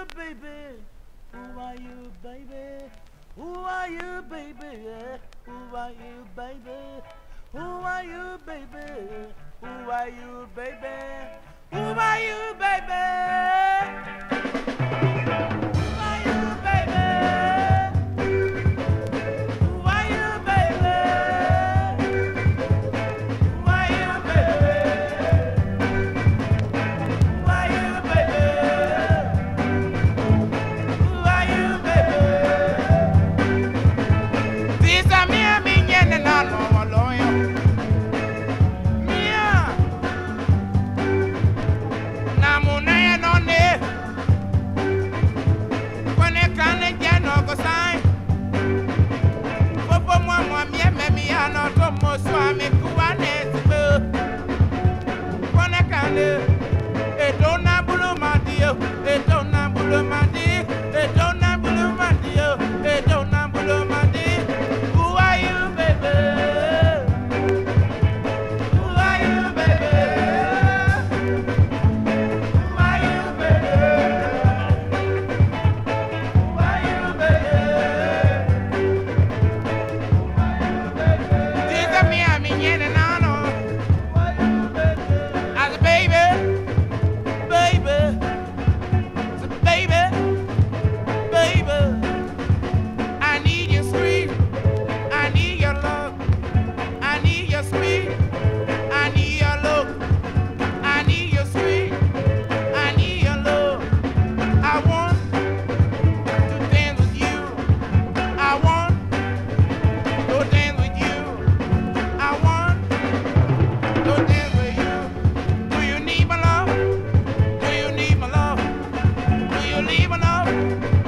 you, baby? Who are you, baby? Who are you, baby? Who are you, baby? Who are you, baby? Who are you, baby? Who are you, baby? Swami thank you